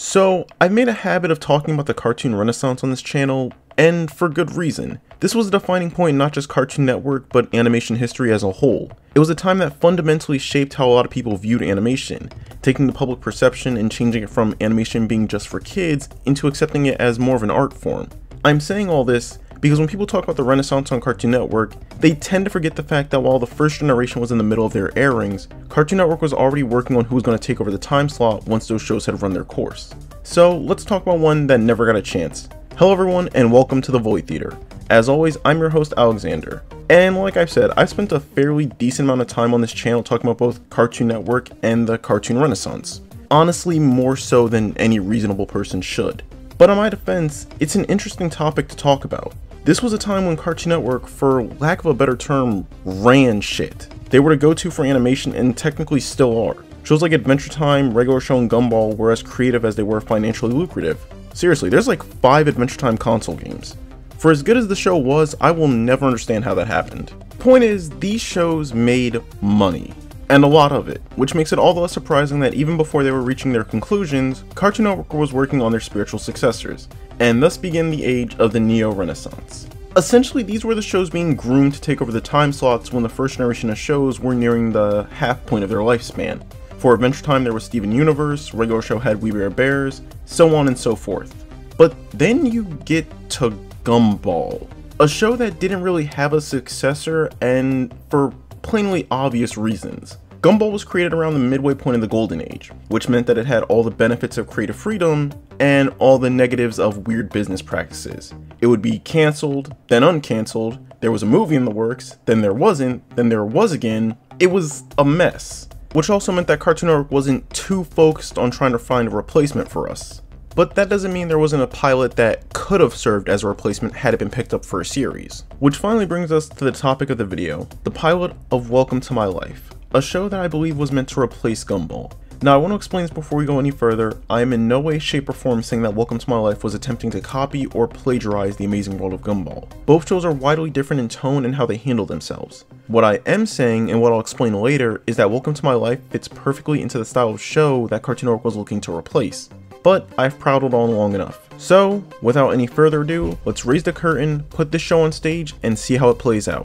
So, I've made a habit of talking about the cartoon renaissance on this channel, and for good reason. This was a defining point in not just Cartoon Network, but animation history as a whole. It was a time that fundamentally shaped how a lot of people viewed animation, taking the public perception and changing it from animation being just for kids into accepting it as more of an art form. I'm saying all this because when people talk about the renaissance on Cartoon Network, they tend to forget the fact that while the first generation was in the middle of their airings, Cartoon Network was already working on who was going to take over the time slot once those shows had run their course. So let's talk about one that never got a chance. Hello everyone and welcome to the Void Theatre. As always, I'm your host Alexander. And like I've said, I've spent a fairly decent amount of time on this channel talking about both Cartoon Network and the Cartoon Renaissance. Honestly, more so than any reasonable person should. But on my defense, it's an interesting topic to talk about. This was a time when Cartoon Network, for lack of a better term, ran shit. They were the go-to for animation and technically still are. Shows like Adventure Time, Regular Show, and Gumball were as creative as they were financially lucrative. Seriously, there's like 5 Adventure Time console games. For as good as the show was, I will never understand how that happened. Point is, these shows made money. And a lot of it, which makes it all the less surprising that even before they were reaching their conclusions, Cartoon Network was working on their spiritual successors, and thus began the age of the Neo-Renaissance. Essentially, these were the shows being groomed to take over the time slots when the first generation of shows were nearing the half point of their lifespan. For Adventure Time, there was Steven Universe, regular show had We Bare Bears, so on and so forth. But then you get to Gumball, a show that didn't really have a successor and for plainly obvious reasons. Gumball was created around the midway point of the Golden Age, which meant that it had all the benefits of creative freedom and all the negatives of weird business practices. It would be cancelled, then uncancelled, there was a movie in the works, then there wasn't, then there was again. It was a mess, which also meant that Cartoon Network wasn't too focused on trying to find a replacement for us. But that doesn't mean there wasn't a pilot that could have served as a replacement had it been picked up for a series. Which finally brings us to the topic of the video, the pilot of Welcome to My Life, a show that I believe was meant to replace Gumball. Now I want to explain this before we go any further, I am in no way, shape, or form saying that Welcome to My Life was attempting to copy or plagiarize The Amazing World of Gumball. Both shows are widely different in tone and how they handle themselves. What I am saying, and what I'll explain later, is that Welcome to My Life fits perfectly into the style of show that Cartoon Network was looking to replace but I've prattled on long enough. So, without any further ado, let's raise the curtain, put this show on stage, and see how it plays out.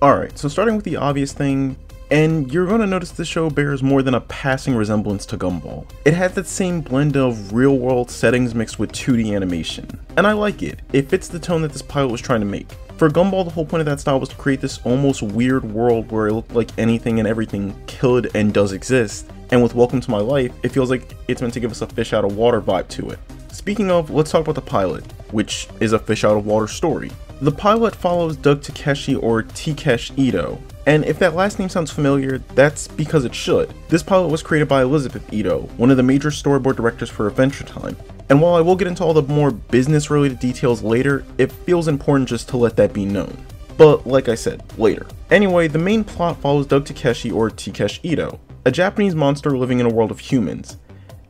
Alright, so starting with the obvious thing, and you're going to notice this show bears more than a passing resemblance to Gumball. It has that same blend of real world settings mixed with 2D animation, and I like it. It fits the tone that this pilot was trying to make. For Gumball, the whole point of that style was to create this almost weird world where it looked like anything and everything could and does exist, and with Welcome to My Life, it feels like it's meant to give us a fish out of water vibe to it. Speaking of, let's talk about the pilot, which is a fish out of water story. The pilot follows Doug Takeshi or Tkesh Ito, and if that last name sounds familiar, that's because it should. This pilot was created by Elizabeth Ito, one of the major storyboard directors for Adventure Time. And while I will get into all the more business related details later, it feels important just to let that be known. But like I said, later. Anyway, the main plot follows Doug Takeshi or Tkesh Ito, a Japanese monster living in a world of humans.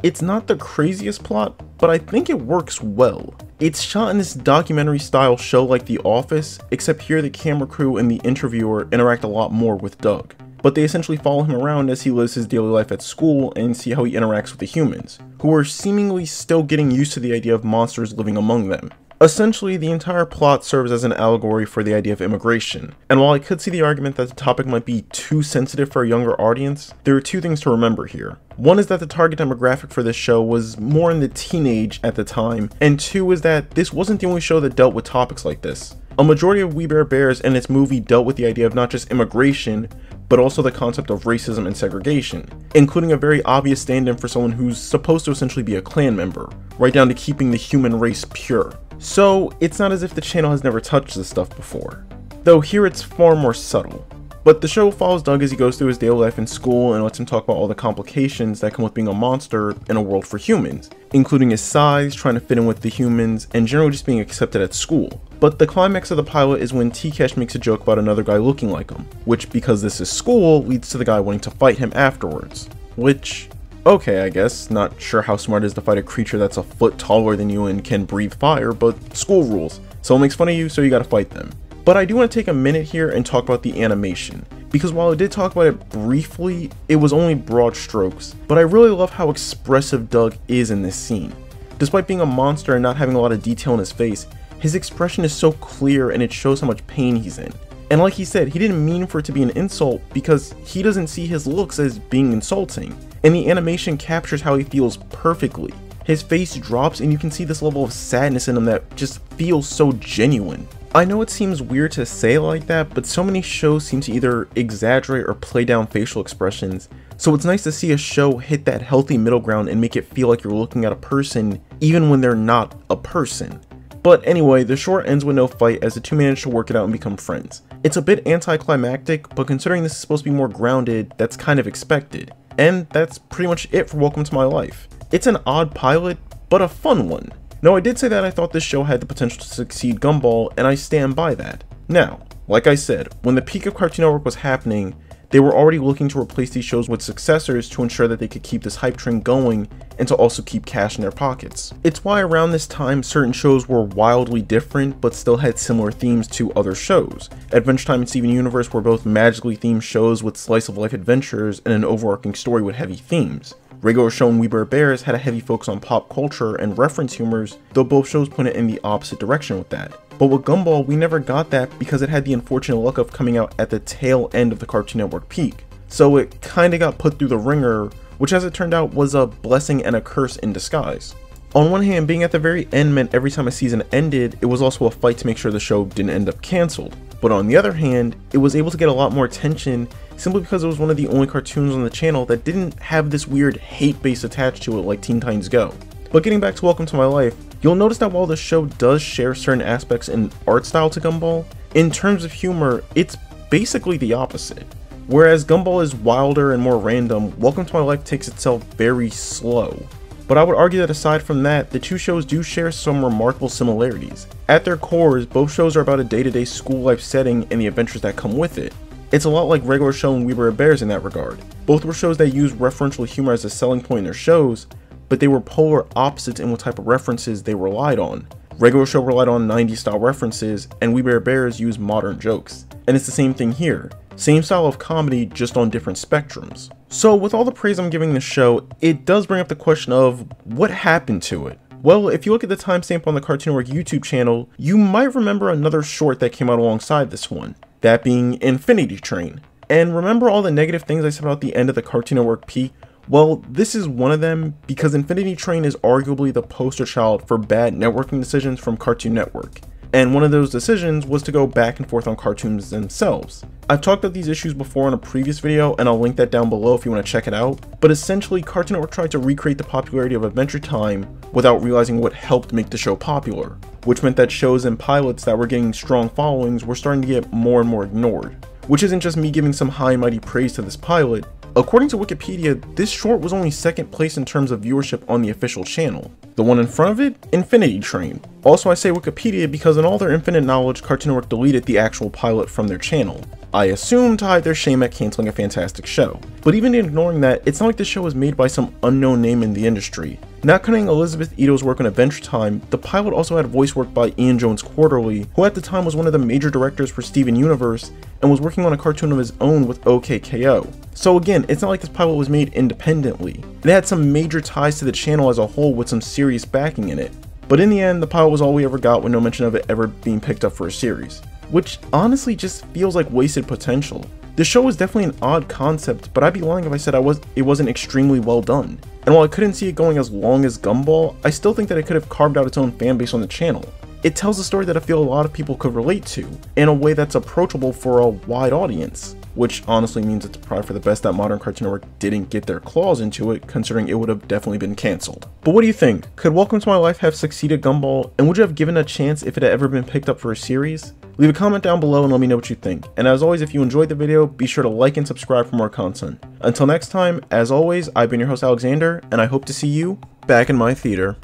It's not the craziest plot, but I think it works well. It's shot in this documentary style show like The Office, except here the camera crew and the interviewer interact a lot more with Doug. But they essentially follow him around as he lives his daily life at school and see how he interacts with the humans, who are seemingly still getting used to the idea of monsters living among them. Essentially, the entire plot serves as an allegory for the idea of immigration, and while I could see the argument that the topic might be too sensitive for a younger audience, there are two things to remember here. One is that the target demographic for this show was more in the teenage at the time, and two is that this wasn't the only show that dealt with topics like this. A majority of We Bare Bears and its movie dealt with the idea of not just immigration, but also the concept of racism and segregation, including a very obvious stand-in for someone who's supposed to essentially be a clan member, right down to keeping the human race pure. So it's not as if the channel has never touched this stuff before, though here it's far more subtle. But the show follows Doug as he goes through his daily life in school and lets him talk about all the complications that come with being a monster in a world for humans, including his size, trying to fit in with the humans, and generally just being accepted at school. But the climax of the pilot is when Tkesh makes a joke about another guy looking like him, which because this is school leads to the guy wanting to fight him afterwards. Which Okay, I guess. Not sure how smart it is to fight a creature that's a foot taller than you and can breathe fire, but school rules. Someone makes fun of you, so you gotta fight them. But I do want to take a minute here and talk about the animation. because while I did talk about it briefly, it was only broad strokes, but I really love how expressive Doug is in this scene. Despite being a monster and not having a lot of detail in his face, his expression is so clear and it shows how much pain he's in. And like he said, he didn't mean for it to be an insult because he doesn't see his looks as being insulting. And the animation captures how he feels perfectly. His face drops and you can see this level of sadness in him that just feels so genuine. I know it seems weird to say like that, but so many shows seem to either exaggerate or play down facial expressions, so it's nice to see a show hit that healthy middle ground and make it feel like you're looking at a person even when they're not a person. But anyway, the short ends with no fight as the two manage to work it out and become friends. It's a bit anticlimactic, but considering this is supposed to be more grounded, that's kind of expected. And that's pretty much it for Welcome to My Life. It's an odd pilot, but a fun one. Now I did say that I thought this show had the potential to succeed Gumball, and I stand by that. Now, like I said, when the peak of Cartoon Network was happening, they were already looking to replace these shows with successors to ensure that they could keep this hype train going and to also keep cash in their pockets. It's why around this time certain shows were wildly different but still had similar themes to other shows. Adventure Time and Steven Universe were both magically themed shows with slice of life adventures and an overarching story with heavy themes. Regular Show and We Bare Bears had a heavy focus on pop culture and reference humors, though both shows it in the opposite direction with that. But with Gumball, we never got that because it had the unfortunate luck of coming out at the tail end of the Cartoon Network peak. So it kinda got put through the ringer, which as it turned out was a blessing and a curse in disguise. On one hand, being at the very end meant every time a season ended, it was also a fight to make sure the show didn't end up cancelled. But on the other hand, it was able to get a lot more attention simply because it was one of the only cartoons on the channel that didn't have this weird hate base attached to it like Teen Titans Go. But getting back to Welcome to My Life, you'll notice that while the show does share certain aspects in art style to Gumball, in terms of humor, it's basically the opposite. Whereas Gumball is wilder and more random, Welcome to My Life takes itself very slow. But I would argue that aside from that, the two shows do share some remarkable similarities. At their cores, both shows are about a day-to-day -day school life setting and the adventures that come with it. It's a lot like Regular Show and We Bare Bears in that regard. Both were shows that used referential humor as a selling point in their shows, but they were polar opposites in what type of references they relied on. Regular Show relied on 90s style references, and We Bare Bears used modern jokes. And it's the same thing here. Same style of comedy, just on different spectrums. So with all the praise I'm giving the show, it does bring up the question of what happened to it? Well, if you look at the timestamp on the Cartoon Network YouTube channel, you might remember another short that came out alongside this one, that being Infinity Train. And remember all the negative things I said about the end of the Cartoon Network peak? Well, this is one of them because Infinity Train is arguably the poster child for bad networking decisions from Cartoon Network and one of those decisions was to go back and forth on cartoons themselves. I've talked about these issues before in a previous video and I'll link that down below if you want to check it out, but essentially Cartoon Network tried to recreate the popularity of Adventure Time without realizing what helped make the show popular, which meant that shows and pilots that were getting strong followings were starting to get more and more ignored. Which isn't just me giving some high mighty praise to this pilot, According to Wikipedia, this short was only second place in terms of viewership on the official channel. The one in front of it? Infinity Train. Also I say Wikipedia because in all their infinite knowledge, Cartoon Network deleted the actual pilot from their channel. I assume to hide their shame at cancelling a fantastic show. But even ignoring that, it's not like the show was made by some unknown name in the industry. Not counting Elizabeth Ito's work on Adventure Time, the pilot also had voice work by Ian Jones-Quartey, who at the time was one of the major directors for Steven Universe and was working on a cartoon of his own with OKKO. So again, it's not like this pilot was made independently. It had some major ties to the channel as a whole with some serious backing in it. But in the end, the pilot was all we ever got with no mention of it ever being picked up for a series. Which honestly just feels like wasted potential. The show was definitely an odd concept, but I'd be lying if I said I was it wasn't extremely well done. And while I couldn't see it going as long as Gumball, I still think that it could have carved out its own fanbase on the channel. It tells a story that I feel a lot of people could relate to, in a way that's approachable for a wide audience, which honestly means it's probably for the best that Modern Cartoon Network didn't get their claws into it, considering it would have definitely been cancelled. But what do you think? Could Welcome to My Life have succeeded Gumball, and would you have given a chance if it had ever been picked up for a series? Leave a comment down below and let me know what you think. And as always, if you enjoyed the video, be sure to like and subscribe for more content. Until next time, as always, I've been your host Alexander, and I hope to see you back in my theater.